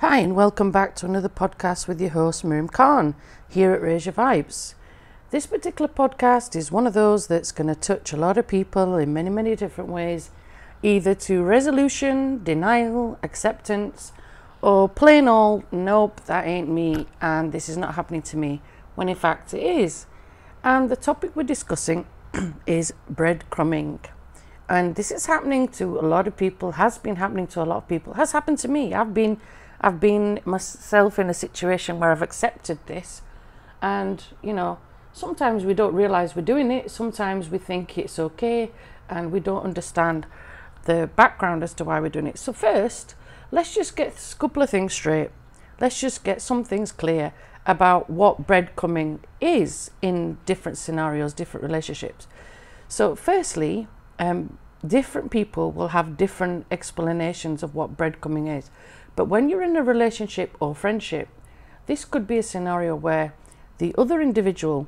Hi, and welcome back to another podcast with your host, Miriam Khan, here at Raise Your Vibes. This particular podcast is one of those that's going to touch a lot of people in many, many different ways, either to resolution, denial, acceptance, or plain old, nope, that ain't me, and this is not happening to me, when in fact it is. And the topic we're discussing is breadcrumbing. And this is happening to a lot of people, has been happening to a lot of people, has happened to me. I've been I've been myself in a situation where I've accepted this, and you know, sometimes we don't realize we're doing it, sometimes we think it's okay, and we don't understand the background as to why we're doing it. So, first, let's just get a couple of things straight. Let's just get some things clear about what breadcrumbing is in different scenarios, different relationships. So, firstly, um, different people will have different explanations of what breadcrumbing is. But when you're in a relationship or friendship, this could be a scenario where the other individual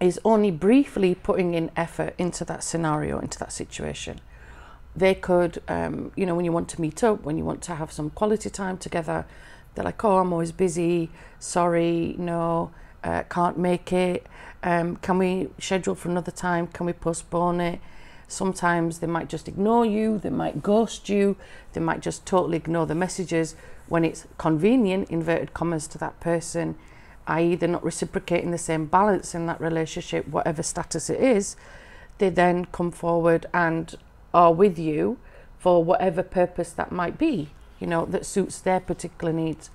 is only briefly putting in effort into that scenario, into that situation. They could, um, you know, when you want to meet up, when you want to have some quality time together, they're like, oh, I'm always busy, sorry, no, uh, can't make it. Um, can we schedule for another time? Can we postpone it? Sometimes they might just ignore you, they might ghost you, they might just totally ignore the messages when it's convenient, inverted commas, to that person, i.e., they're not reciprocating the same balance in that relationship, whatever status it is. They then come forward and are with you for whatever purpose that might be, you know, that suits their particular needs.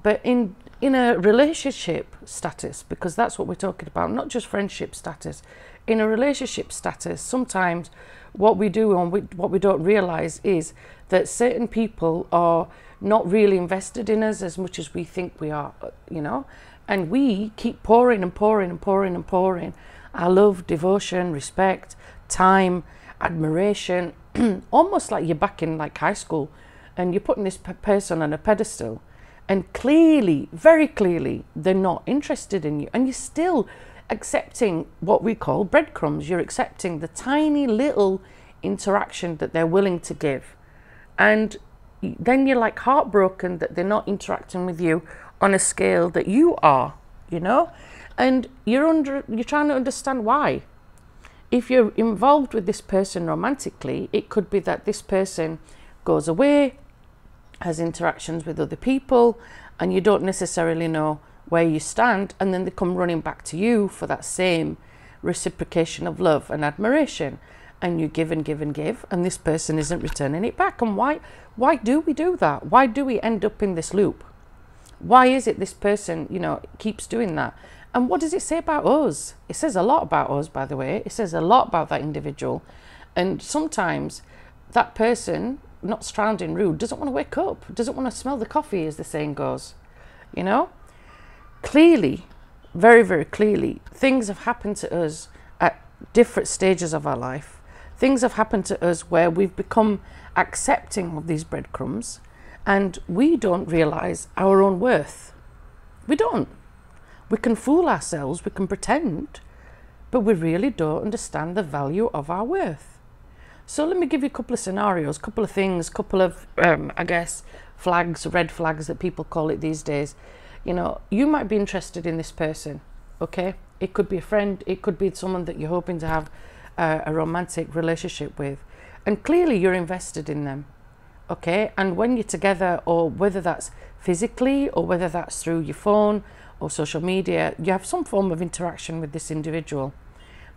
But in in a relationship status, because that's what we're talking about, not just friendship status, in a relationship status, sometimes what we do and what we don't realize is that certain people are not really invested in us as much as we think we are, you know, and we keep pouring and pouring and pouring and pouring our love, devotion, respect, time, admiration, almost like you're back in like high school and you're putting this person on a pedestal. And clearly, very clearly, they're not interested in you. And you're still accepting what we call breadcrumbs. You're accepting the tiny little interaction that they're willing to give. And then you're like heartbroken that they're not interacting with you on a scale that you are, you know? And you're under you're trying to understand why. If you're involved with this person romantically, it could be that this person goes away, has interactions with other people, and you don't necessarily know where you stand, and then they come running back to you for that same reciprocation of love and admiration. And you give and give and give, and this person isn't returning it back. And why why do we do that? Why do we end up in this loop? Why is it this person, you know, keeps doing that? And what does it say about us? It says a lot about us, by the way. It says a lot about that individual. And sometimes that person, not sounding rude, doesn't want to wake up, doesn't want to smell the coffee, as the saying goes. You know? Clearly, very, very clearly, things have happened to us at different stages of our life. Things have happened to us where we've become accepting of these breadcrumbs and we don't realize our own worth. We don't. We can fool ourselves, we can pretend, but we really don't understand the value of our worth. So let me give you a couple of scenarios, a couple of things, a couple of, um, I guess, flags, red flags that people call it these days you know, you might be interested in this person, okay? It could be a friend, it could be someone that you're hoping to have a romantic relationship with. And clearly you're invested in them, okay? And when you're together, or whether that's physically or whether that's through your phone or social media, you have some form of interaction with this individual.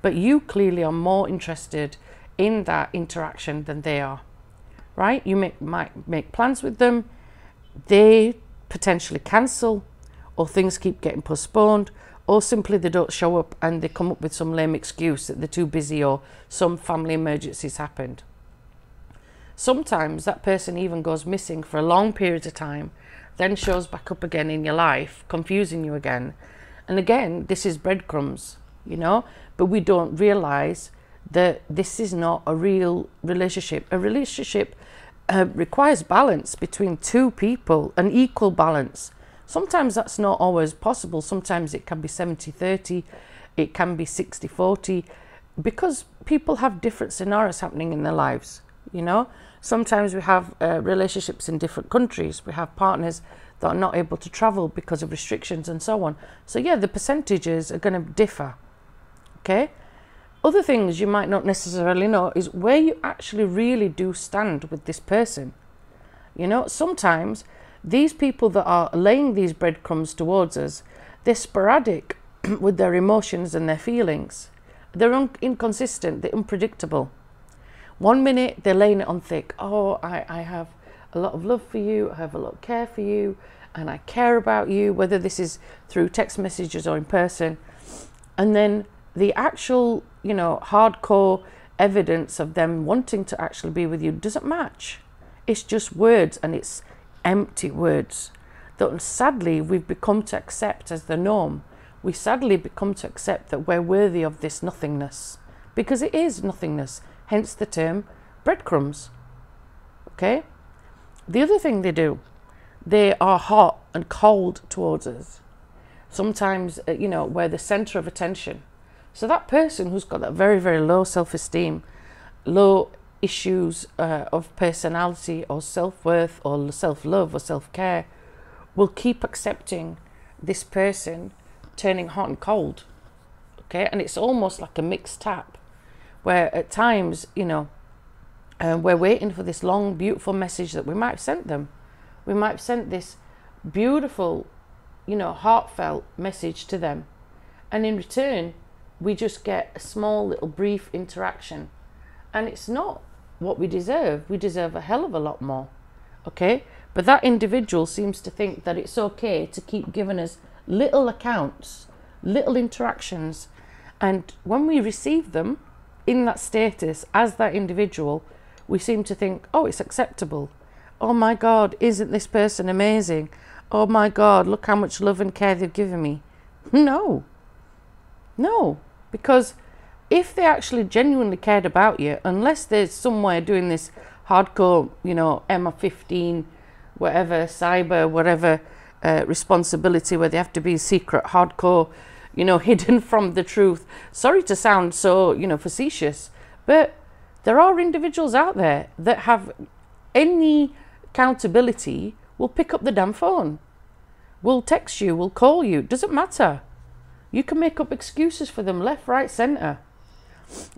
But you clearly are more interested in that interaction than they are, right? You make, might make plans with them, they potentially cancel or things keep getting postponed, or simply they don't show up and they come up with some lame excuse that they're too busy or some family emergencies happened. Sometimes that person even goes missing for a long period of time, then shows back up again in your life, confusing you again. And again, this is breadcrumbs, you know, but we don't realize that this is not a real relationship. A relationship uh, requires balance between two people, an equal balance. Sometimes that's not always possible. Sometimes it can be 70 30, it can be 60 40, because people have different scenarios happening in their lives, you know. Sometimes we have uh, relationships in different countries. We have partners that are not able to travel because of restrictions and so on. So, yeah, the percentages are going to differ. Okay? Other things you might not necessarily know is where you actually really do stand with this person. You know, sometimes these people that are laying these breadcrumbs towards us, they're sporadic with their emotions and their feelings. They're inconsistent, they're unpredictable. One minute they're laying it on thick. Oh, I, I have a lot of love for you, I have a lot of care for you, and I care about you, whether this is through text messages or in person. And then the actual, you know, hardcore evidence of them wanting to actually be with you doesn't match. It's just words and it's empty words that sadly we've become to accept as the norm. We sadly become to accept that we're worthy of this nothingness because it is nothingness, hence the term breadcrumbs. Okay? The other thing they do, they are hot and cold towards us. Sometimes, uh, you know, we're the center of attention. So that person who's got that very, very low self esteem, low issues uh, of personality or self worth or self love or self care will keep accepting this person turning hot and cold. Okay, and it's almost like a mixed tap where at times, you know, uh, we're waiting for this long, beautiful message that we might have sent them. We might have sent this beautiful, you know, heartfelt message to them. And in return, we just get a small little brief interaction. And it's not what we deserve. We deserve a hell of a lot more. Okay? But that individual seems to think that it's okay to keep giving us little accounts, little interactions. And when we receive them in that status as that individual, we seem to think, oh, it's acceptable. Oh my God, isn't this person amazing? Oh my God, look how much love and care they've given me. No. No. Because if they actually genuinely cared about you, unless there's somewhere doing this hardcore, you know, MI15, whatever, cyber, whatever uh, responsibility where they have to be secret, hardcore, you know, hidden from the truth. Sorry to sound so, you know, facetious, but there are individuals out there that have any accountability will pick up the damn phone, will text you, will call you, doesn't matter. You can make up excuses for them left, right, centre.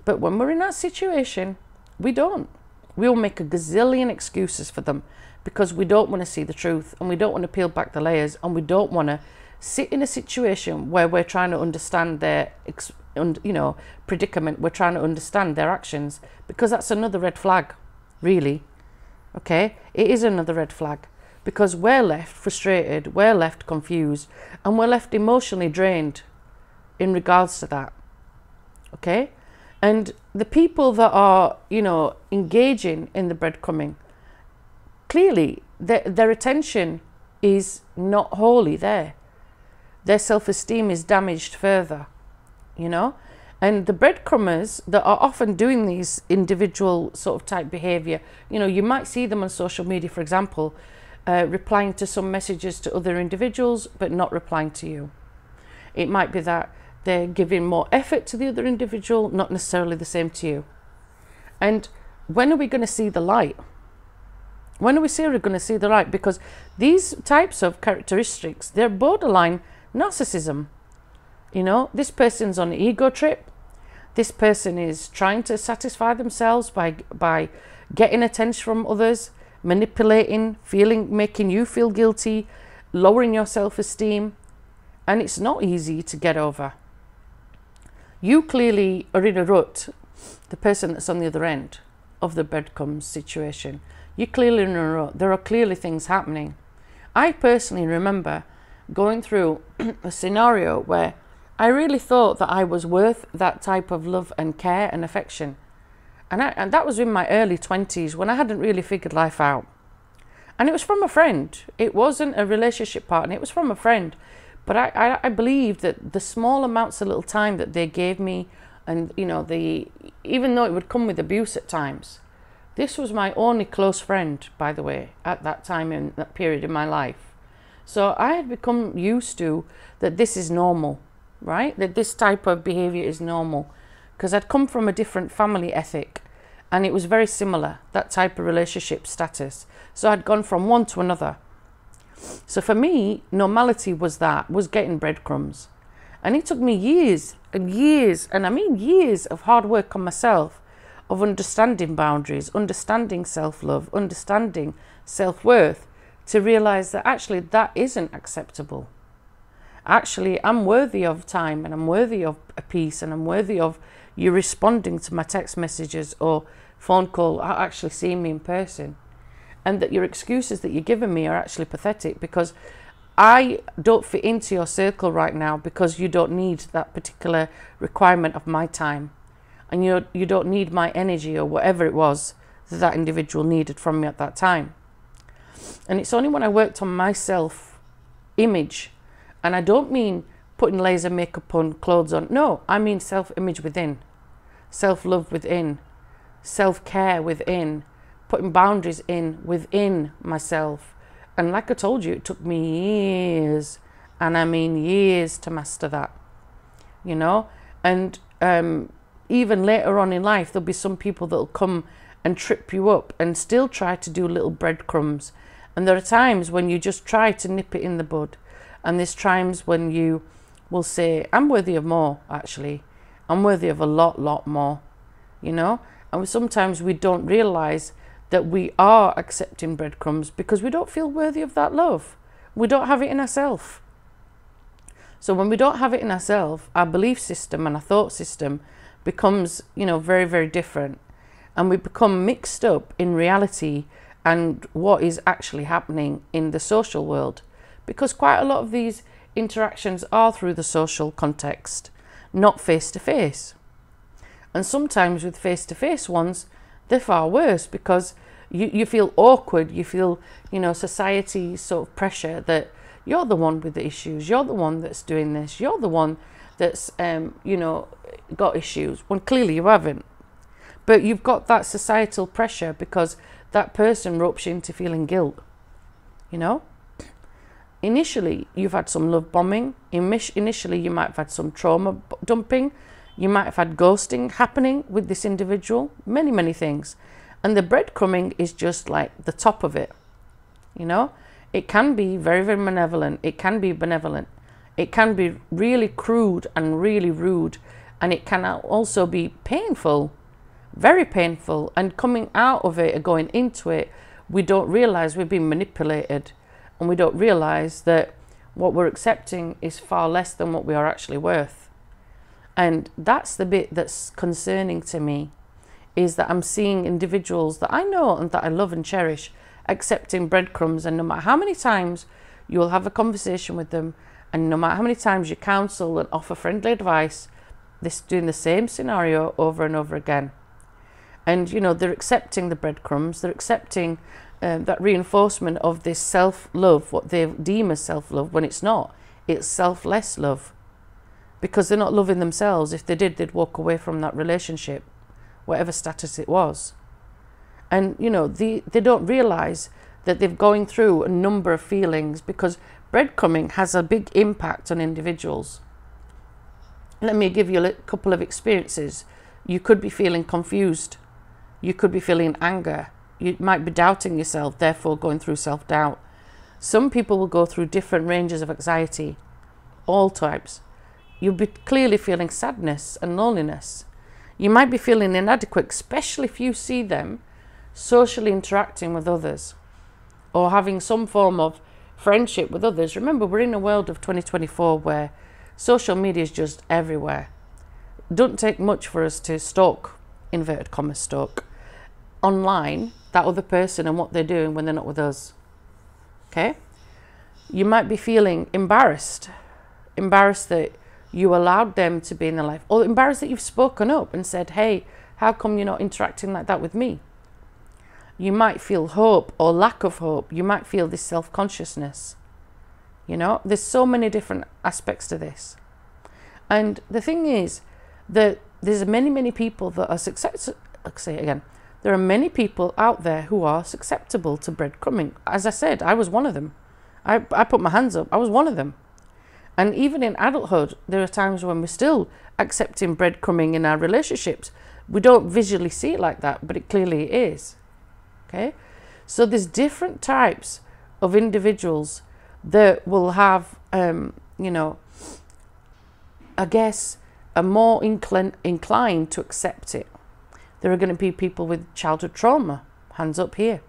But when we're in that situation, we don't. We'll make a gazillion excuses for them because we don't want to see the truth and we don't want to peel back the layers and we don't want to sit in a situation where we're trying to understand their you know predicament we're trying to understand their actions because that's another red flag really okay it is another red flag because we're left frustrated we're left confused and we're left emotionally drained in regards to that. Okay? And the people that are, you know, engaging in the breadcrumbing, clearly their, their attention is not wholly there. Their self esteem is damaged further, you know? And the breadcrumbers that are often doing these individual sort of type behavior, you know, you might see them on social media, for example, uh, replying to some messages to other individuals, but not replying to you. It might be that they're giving more effort to the other individual, not necessarily the same to you. And when are we going to see the light? When are we seriously going to see the light? Because these types of characteristics, they're borderline narcissism. You know, this person's on an ego trip. This person is trying to satisfy themselves by by getting attention from others, manipulating, feeling, making you feel guilty, lowering your self-esteem, and it's not easy to get over you clearly are in a rut, the person that's on the other end of the breadcrumbs situation. You're clearly in a rut. There are clearly things happening. I personally remember going through a scenario where I really thought that I was worth that type of love and care and affection. And, I, and that was in my early 20s when I hadn't really figured life out. And it was from a friend. It wasn't a relationship partner, it was from a friend but I, I, I believe that the small amounts of little time that they gave me, and you know, the even though it would come with abuse at times, this was my only close friend, by the way, at that time in that period in my life. So I had become used to that this is normal, right? That this type of behavior is normal, because I'd come from a different family ethic, And it was very similar, that type of relationship status. So I'd gone from one to another. So for me, normality was that, was getting breadcrumbs. And it took me years and years, and I mean years of hard work on myself, of understanding boundaries, understanding self love, understanding self worth, to realize that actually that isn't acceptable. Actually, I'm worthy of time and I'm worthy of a peace and I'm worthy of you responding to my text messages or phone call, or actually seeing me in person. And that your excuses that you're giving me are actually pathetic because I don't fit into your circle right now because you don't need that particular requirement of my time. And you, you don't need my energy or whatever it was that that individual needed from me at that time. And it's only when I worked on my self image, and I don't mean putting laser makeup on, clothes on. No, I mean self image within, self love within, self care within, putting boundaries in within myself. And like I told you, it took me years, and I mean years to master that, you know. And um, even later on in life, there'll be some people that'll come and trip you up and still try to do little breadcrumbs. And there are times when you just try to nip it in the bud. And there's times when you will say, I'm worthy of more, actually. I'm worthy of a lot, lot more, you know? And sometimes we don't realize that we are accepting breadcrumbs because we don't feel worthy of that love. We don't have it in ourselves. So when we don't have it in ourselves, our belief system and our thought system becomes, you know, very, very different. And we become mixed up in reality and what is actually happening in the social world. Because quite a lot of these interactions are through the social context, not face to face. And sometimes with face to face ones, they're far worse because you, you feel awkward, you feel, you know, society sort of pressure that you're the one with the issues, you're the one that's doing this, you're the one that's, um, you know, got issues, when clearly you haven't. But you've got that societal pressure because that person ropes you into feeling guilt, you know? Initially, you've had some love bombing. Initially, you might have had some trauma dumping. You might have had ghosting happening with this individual, many, many things. And the breadcrumbing is just like the top of it. You know, it can be very, very malevolent. It can be benevolent. It can be really crude and really rude. And it can also be painful, very painful. And coming out of it going into it, we don't realize we've been manipulated and we don't realize that what we're accepting is far less than what we are actually worth. And that's the bit that's concerning to me is that I'm seeing individuals that I know and that I love and cherish accepting breadcrumbs. And no matter how many times you will have a conversation with them, and no matter how many times you counsel and offer friendly advice, they're doing the same scenario over and over again. And you know, they're accepting the breadcrumbs, they're accepting um, that reinforcement of this self love, what they deem as self love, when it's not. It's selfless love. Because they're not loving themselves. If they did, they'd walk away from that relationship, whatever status it was. And, you know, they, they don't realize that they're going through a number of feelings because breadcrumbing has a big impact on individuals. Let me give you a couple of experiences. You could be feeling confused. You could be feeling anger you might be doubting yourself, therefore going through self doubt. Some people will go through different ranges of anxiety, all types. You'll be clearly feeling sadness and loneliness. You might be feeling inadequate, especially if you see them socially interacting with others or having some form of friendship with others. Remember, we're in a world of 2024 where social media is just everywhere. It doesn't take much for us to stalk, inverted commas, stalk, online that other person and what they're doing when they're not with us. Okay? You might be feeling embarrassed, embarrassed that you allowed them to be in their life, or embarrassed that you've spoken up and said, hey, how come you're not interacting like that with me? You might feel hope or lack of hope. You might feel this self consciousness. You know, there's so many different aspects to this. And the thing is that there's many, many people that are successful. Say it again. There are many people out there who are susceptible to breadcrumbing. As I said, I was one of them. I, I put my hands up, I was one of them. And even in adulthood, there are times when we're still accepting breadcrumbing in our relationships We don't visually see it like that, but it clearly is. Okay? So there's different types of individuals that will have, um, you know, I guess, are more inclin- inclined to accept it. There are going to be people with childhood trauma, hands up here.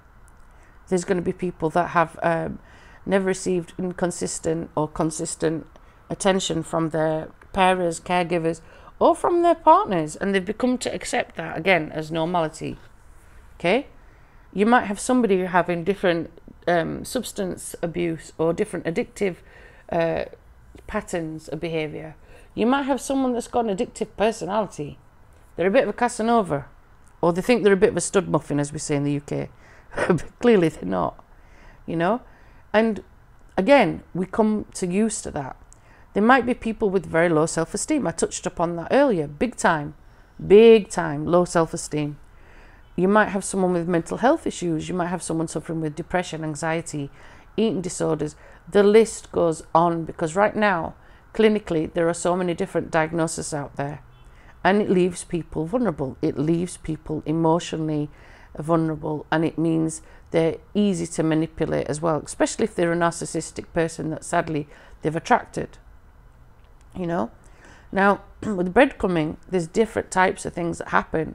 There's going to be people that have um, never received inconsistent or consistent attention from their parents, caregivers, or from their partners, and they've become to accept that again as normality. Okay? You might have somebody having different um, substance abuse or different addictive uh, patterns of behavior. You might have someone that's got an addictive personality. They're a bit of a Casanova, or they think they're a bit of a stud muffin, as we say in the UK. but clearly they're not, you know? And again, we come to used to that. There might be people with very low self esteem. I touched upon that earlier. Big time. Big time. Low self esteem. You might have someone with mental health issues. You might have someone suffering with depression, anxiety, eating disorders. The list goes on because right now, clinically, there are so many different diagnoses out there. And it leaves people vulnerable. It leaves people emotionally vulnerable. And it means they're easy to manipulate as well, especially if they're a narcissistic person that sadly they've attracted. You know? Now, with breadcrumbing, there's different types of things that happen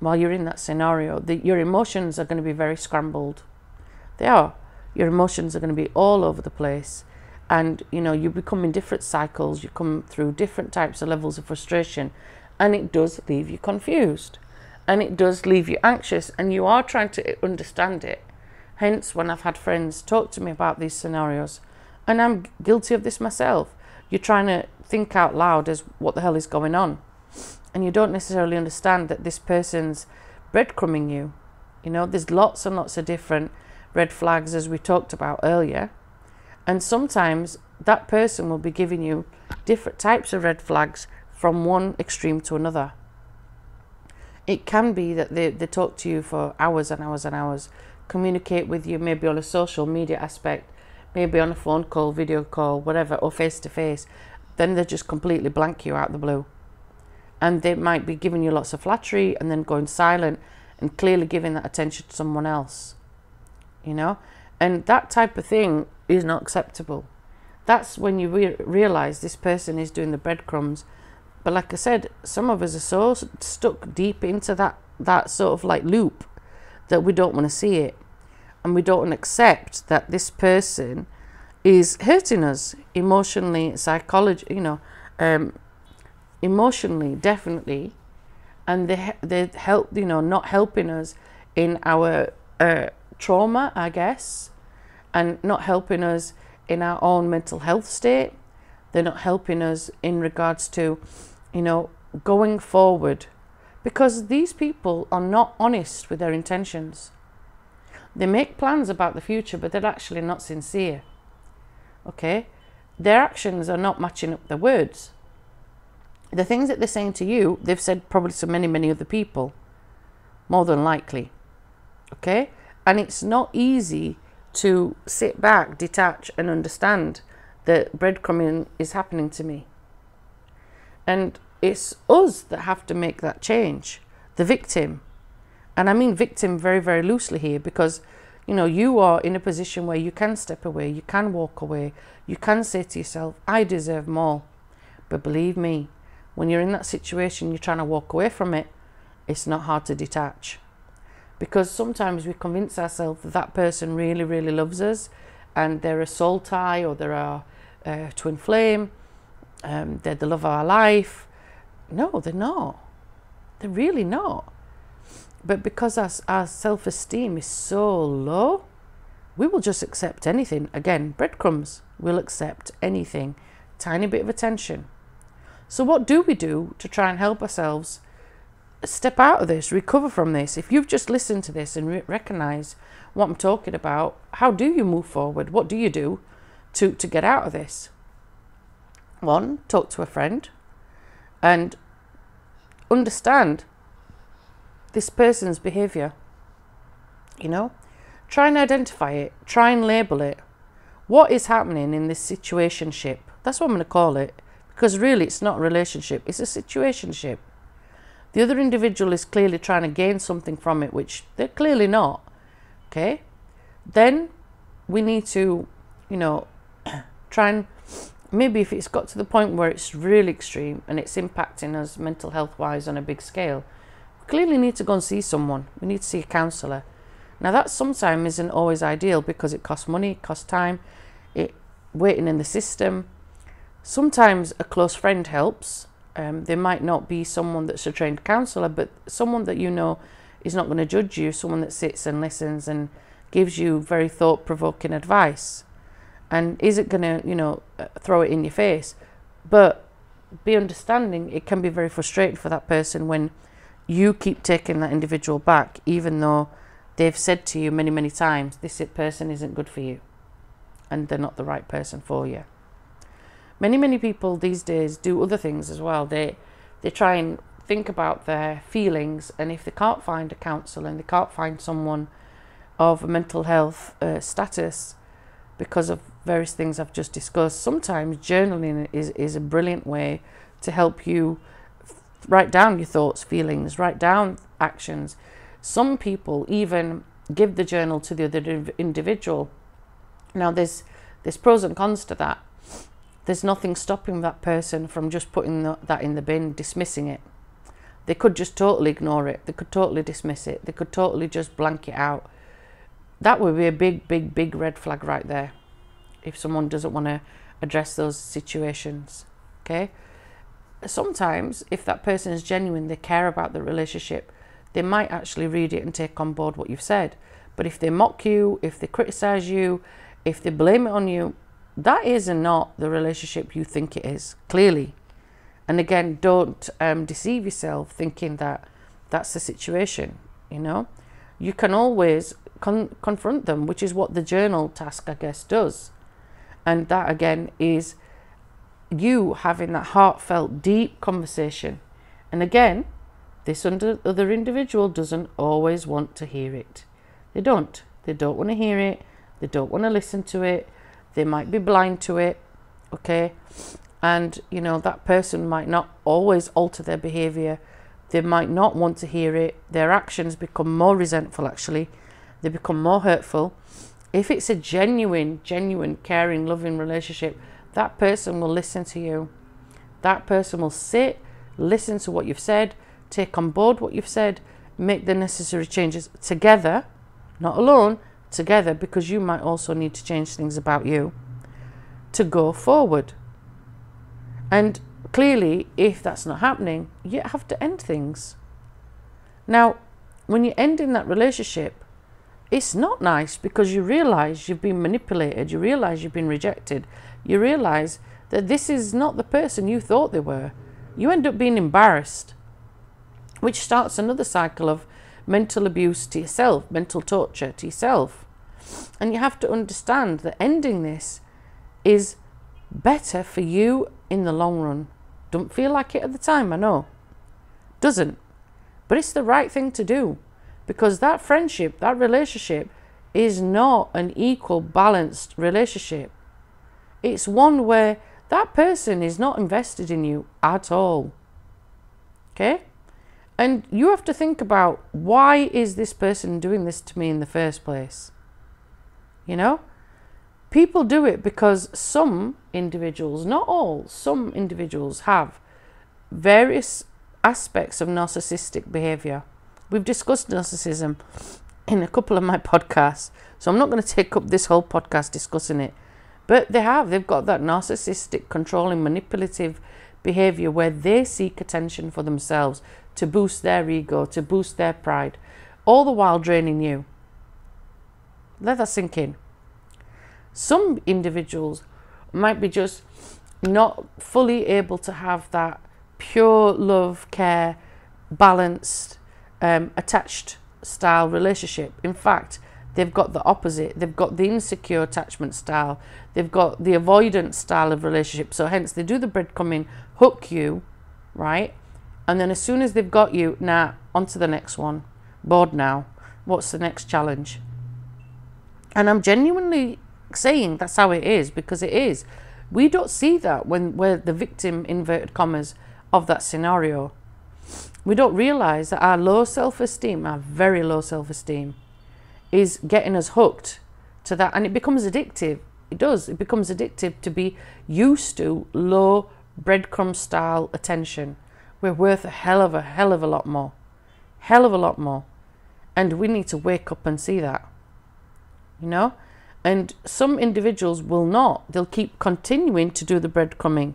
while you're in that scenario, the, your emotions are going to be very scrambled. They are. Your emotions are going to be all over the place. And, you know, you become in different cycles, you come through different types of levels of frustration, and it does leave you confused. And it does leave you anxious, and you are trying to understand it. Hence, when I've had friends talk to me about these scenarios, and I'm guilty of this myself, you're trying to think out loud as what the hell is going on and you don't necessarily understand that this person's breadcrumbing you. You know, there's lots and lots of different red flags as we talked about earlier. And sometimes that person will be giving you different types of red flags from one extreme to another. It can be that they, they talk to you for hours and hours and hours, communicate with you maybe on a social media aspect, maybe on a phone call, video call, whatever, or face to face. Then they just completely blank you out the blue. And they might be giving you lots of flattery and then going silent and clearly giving that attention to someone else you know? And that type of thing is not acceptable. That's when you re- realize this person is doing the breadcrumbs. But like i said some of us are so stuck deep into that that sort of like loop that we don't want to see it and we don't accept that this person is hurting us emotionally psychology you know um, emotionally, definitely, and they they help you know not helping us in our uh, trauma, I guess, and not helping us in our own mental health state. They're not helping us in regards to, you know, going forward, because these people are not honest with their intentions. They make plans about the future, but they're actually not sincere. Okay, their actions are not matching up their words the things that they're saying to you, they've said probably to many, many other people, more than likely. Okay? And it's not easy to sit back, detach, and understand that breadcrumbing is happening to me. And it's us that have to make that change, the victim. And I mean victim very, very loosely here because, you know, you are in a position where you can step away, you can walk away, you can say to yourself, I deserve more. But believe me, when you're in that situation, you're trying to walk away from it, it's not hard to detach. Because sometimes we convince ourselves that that person really, really loves us and they're a soul tie or they're a, a twin flame, um, they're the love of our life. No, they're not. They're really not. But because our, our self esteem is so low, we will just accept anything. Again, breadcrumbs. We'll accept anything. Tiny bit of attention. So, what do we do to try and help ourselves step out of this, recover from this? If you've just listened to this and re- recognize what I'm talking about, how do you move forward? What do you do to, to get out of this? One, talk to a friend and understand this person's behavior. You know, try and identify it, try and label it. What is happening in this situationship? That's what I'm going to call it because really it's not a relationship, it's a situationship. the other individual is clearly trying to gain something from it, which they're clearly not, okay, then we need to, you know, try and maybe if it's got to the point where it's really extreme and it's impacting us mental health wise on a big scale, clearly need to go and see someone. We need to see a counsellor. Now that sometimes isn't always ideal because it costs money, it costs time, it waiting in the system. Sometimes a close friend helps. Um, there might not be someone that's a trained counsellor, but someone that you know is not going to judge you, someone that sits and listens and gives you very thought provoking advice and isn't going to, you know, uh, throw it in your face. But be understanding, it can be very frustrating for that person when you keep taking that individual back, even though they've said to you many, many times, this person isn't good for you and they're not the right person for you. Many, many people these days do other things as well. They, they try and think about their feelings, and if they can't find a counsellor and they can't find someone of a mental health uh, status because of various things I've just discussed, sometimes journaling is, is a brilliant way to help you write down your thoughts, feelings, write down actions. Some people even give the journal to the other individual. Now, there's, there's pros and cons to that. There's nothing stopping that person from just putting the, that in the bin, dismissing it. They could just totally ignore it. They could totally dismiss it. They could totally just blank it out. That would be a big, big, big red flag right there if someone doesn't want to address those situations. Okay? Sometimes, if that person is genuine, they care about the relationship, they might actually read it and take on board what you've said. But if they mock you, if they criticize you, if they blame it on you, that is not the relationship you think it is, clearly. And again, don't um, deceive yourself thinking that that's the situation, you know. You can always con- confront them, which is what the journal task, I guess, does. And that again is you having that heartfelt, deep conversation. And again, this under, other individual doesn't always want to hear it. They don't. They don't want to hear it. They don't want to listen to it. They might be blind to it. Okay. And, you know, that person might not always alter their behavior. They might not want to hear it. Their actions become more resentful, actually. They become more hurtful. If it's a genuine, genuine, caring, loving relationship, that person will listen to you. That person will sit, listen to what you've said, take on board what you've said, make the necessary changes together, not alone, together, because you might also need to change things about you to go forward. And clearly, if that's not happening, you have to end things. Now, when you end in that relationship, it's not nice because you realize you've been manipulated, you realize you've been rejected, you realize that this is not the person you thought they were. You end up being embarrassed, which starts another cycle of mental abuse to yourself, mental torture to yourself. And you have to understand that ending this is better for you in the long run. Don't feel like it at the time, I know. Doesn't. But it's the right thing to do because that friendship, that relationship is not an equal, balanced relationship. It's one where that person is not invested in you at all. Okay? And you have to think about why is this person doing this to me in the first place? You know? People do it because some individuals, not all, some individuals have various aspects of narcissistic behavior. We've discussed narcissism in a couple of my podcasts, so I'm not going to take up this whole podcast discussing it. But they have, they've got that narcissistic, controlling, manipulative behavior where they seek attention for themselves to boost their ego, to boost their pride, all the while draining you. Let that sink in. Some individuals might be just not fully able to have that pure love, care, balanced, um, attached style relationship. In fact, they've got the opposite. They've got the insecure attachment style. They've got the avoidance style of relationship. So hence they do the breadcrumbing, hook you, right? And then as soon as they've got you, now nah, on to the next one. Bored now. What's the next challenge? And I'm genuinely saying that's how it is because it is. We don't see that when we're the victim, inverted commas, of that scenario. We don't realize that our low self esteem, our very low self esteem, is getting us hooked to that. And it becomes addictive. It does. It becomes addictive to be used to low breadcrumb style attention. We're worth a hell of a hell of a lot more. Hell of a lot more. And we need to wake up and see that. You know? And some individuals will not. They'll keep continuing to do the breadcrumbing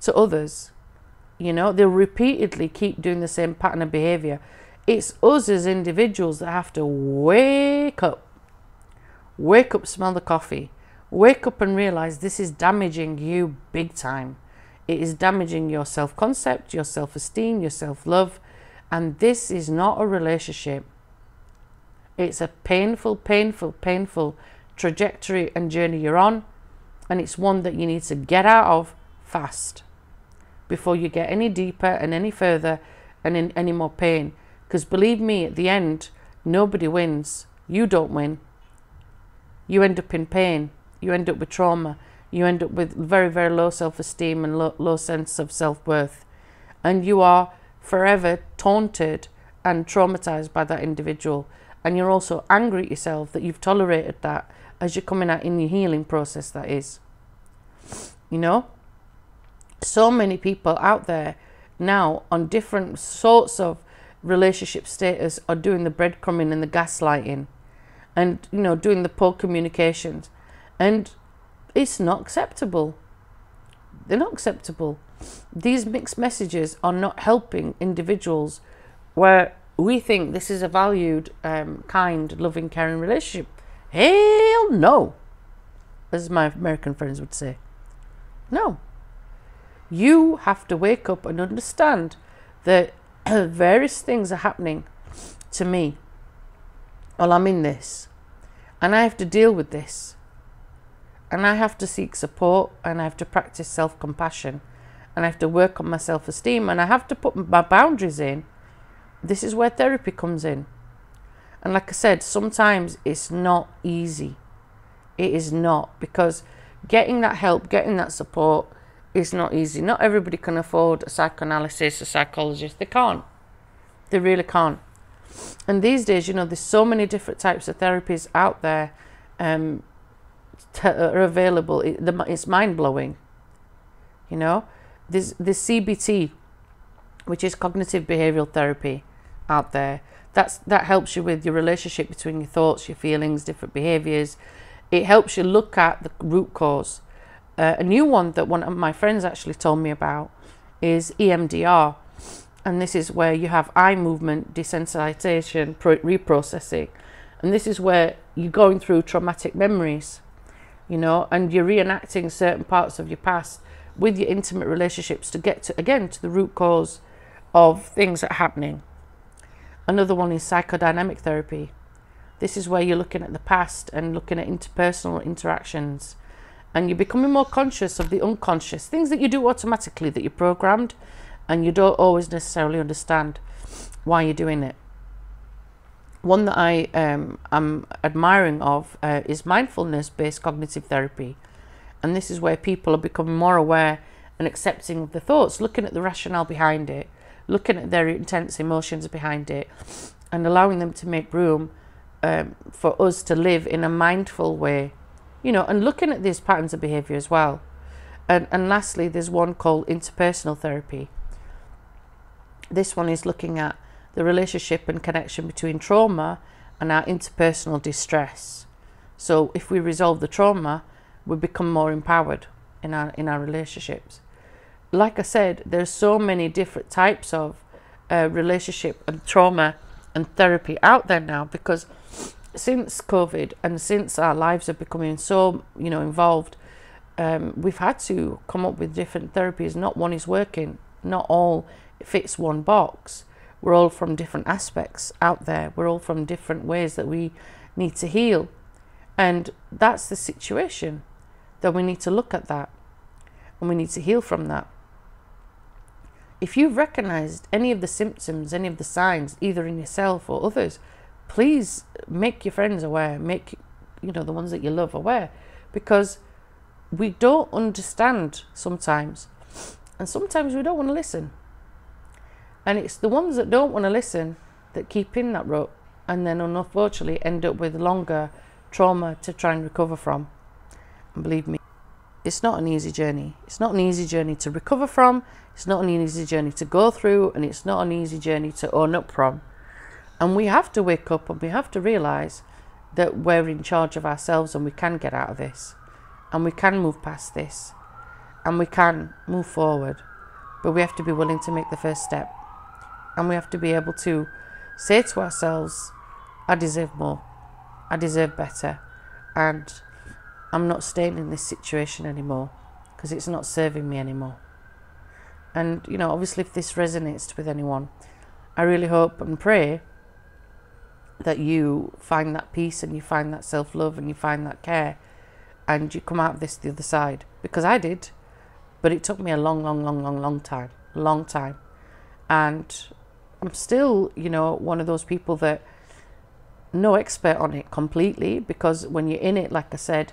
to others. You know, they'll repeatedly keep doing the same pattern of behavior. It's us as individuals that have to wake up. Wake up, smell the coffee. Wake up and realize this is damaging you big time. It is damaging your self concept, your self esteem, your self love. And this is not a relationship. It's a painful, painful, painful trajectory and journey you're on. And it's one that you need to get out of fast before you get any deeper and any further and in any more pain. Because believe me, at the end, nobody wins. You don't win. You end up in pain. You end up with trauma. You end up with very, very low self esteem and low, low sense of self worth. And you are forever taunted and traumatized by that individual. And you're also angry at yourself that you've tolerated that as you're coming out in your healing process, that is. You know? So many people out there now on different sorts of relationship status are doing the breadcrumbing and the gaslighting and, you know, doing the poor communications. And it's not acceptable. They're not acceptable. These mixed messages are not helping individuals where we think this is a valued, um, kind, loving, caring relationship. Hell no, as my American friends would say. No. You have to wake up and understand that various things are happening to me while I'm in this. And I have to deal with this. And I have to seek support and I have to practice self compassion and I have to work on my self esteem and I have to put my boundaries in. This is where therapy comes in. And like I said, sometimes it's not easy. It is not because getting that help, getting that support is not easy. Not everybody can afford a psychoanalysis, a psychologist. They can't. They really can't. And these days, you know, there's so many different types of therapies out there um, t- are available. It, the, it's mind blowing. You know, there's this CBT, which is cognitive behavioral therapy, out there. That's that helps you with your relationship between your thoughts, your feelings, different behaviors. It helps you look at the root cause. A new one that one of my friends actually told me about is EMDR, and this is where you have eye movement desensitization reprocessing, and this is where you're going through traumatic memories, you know, and you're reenacting certain parts of your past with your intimate relationships to get to again to the root cause of things that are happening. Another one is psychodynamic therapy. This is where you're looking at the past and looking at interpersonal interactions and you're becoming more conscious of the unconscious things that you do automatically that you're programmed and you don't always necessarily understand why you're doing it. One that I um, am admiring of uh, is mindfulness based cognitive therapy. And this is where people are becoming more aware and accepting of the thoughts, looking at the rationale behind it, looking at their intense emotions behind it, and allowing them to make room um, for us to live in a mindful way you know, and looking at these patterns of behavior as well. And, and lastly, there's one called interpersonal therapy. This one is looking at the relationship and connection between trauma and our interpersonal distress. So if we resolve the trauma, we become more empowered in our in our relationships. Like I said, there's so many different types of uh, relationship and trauma and therapy out there now because since COVID and since our lives are becoming so, you know, involved, um, we've had to come up with different therapies. Not one is working. Not all fits one box. We're all from different aspects out there. We're all from different ways that we need to heal. And that's the situation that we need to look at that and we need to heal from that. If you've recognized any of the symptoms, any of the signs, either in yourself or others, please make your friends aware, make you know the ones that you love aware, because we don't understand sometimes, and sometimes we don't want to listen. And it's the ones that don't want to listen that keep in that rut and then unfortunately end up with longer trauma to try and recover from. And believe me, it's not an easy journey. It's not an easy journey to recover from, it's not an easy journey to go through, and it's not an easy journey to own up from. And we have to wake up and we have to realize that we're in charge of ourselves and we can get out of this. And we can move past this. And we can move forward. But we have to be willing to make the first step. And we have to be able to say to ourselves, I deserve more, I deserve better, and I'm not staying in this situation anymore because it's not serving me anymore. And, you know, obviously, if this resonates with anyone, I really hope and pray that you find that peace and you find that self love and you find that care and you come out of this the other side. Because I did, but it took me a long, long, long, long, long time, long time. And I'm still, you know, one of those people that no expert on it completely because when you're in it, like I said,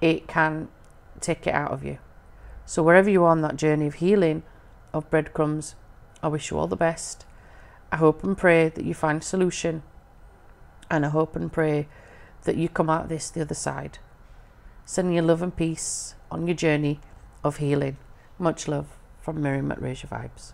it can take it out of you. So wherever you are on that journey of healing, of breadcrumbs, I wish you all the best. I hope and pray that you find a solution. And I hope and pray that you come out of this the other side. Sending you love and peace on your journey of healing. Much love from Miriam at Raise Vibes.